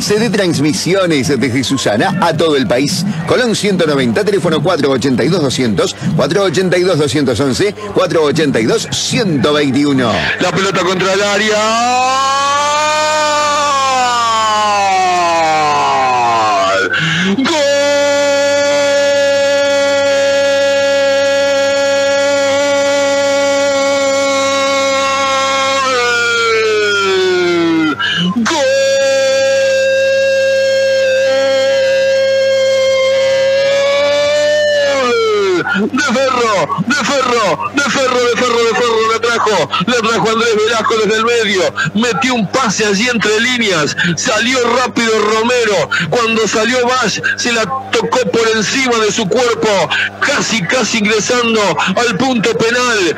CD Transmisiones desde Susana a todo el país. Colón 190, teléfono 482-200, 482-211, 482-121. La pelota contra el área. De Ferro, de Ferro, de Ferro, de Ferro, de Ferro, le trajo, le trajo Andrés Velasco desde el medio, metió un pase allí entre líneas, salió rápido Romero, cuando salió Bash se la tocó por encima de su cuerpo, casi, casi ingresando al punto penal.